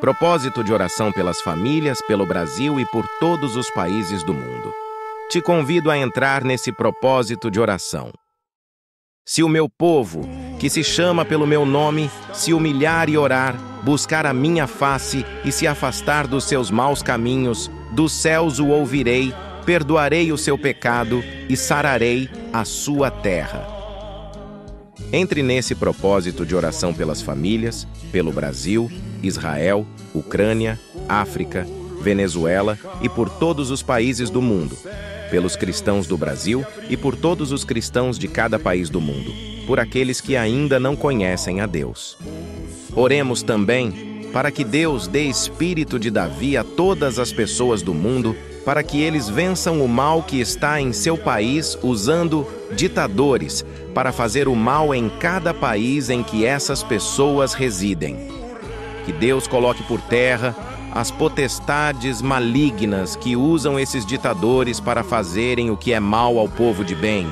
Propósito de oração pelas famílias, pelo Brasil e por todos os países do mundo. Te convido a entrar nesse propósito de oração. Se o meu povo, que se chama pelo meu nome, se humilhar e orar, buscar a minha face e se afastar dos seus maus caminhos, dos céus o ouvirei, perdoarei o seu pecado e sararei a sua terra. Entre nesse propósito de oração pelas famílias, pelo Brasil, Israel, Ucrânia, África, Venezuela e por todos os países do mundo, pelos cristãos do Brasil e por todos os cristãos de cada país do mundo, por aqueles que ainda não conhecem a Deus. Oremos também para que Deus dê espírito de Davi a todas as pessoas do mundo para que eles vençam o mal que está em seu país usando ditadores para fazer o mal em cada país em que essas pessoas residem. Que Deus coloque por terra as potestades malignas que usam esses ditadores para fazerem o que é mal ao povo de bem: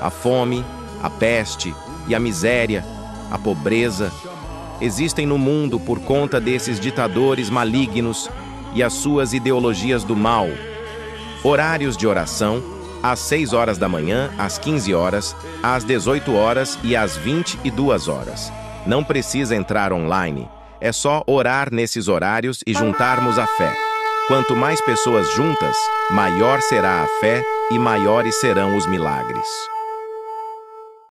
a fome, a peste e a miséria, a pobreza. Existem no mundo por conta desses ditadores malignos e as suas ideologias do mal. Horários de oração: às 6 horas da manhã, às 15 horas, às 18 horas e às 22 horas. Não precisa entrar online, é só orar nesses horários e juntarmos a fé. Quanto mais pessoas juntas, maior será a fé e maiores serão os milagres.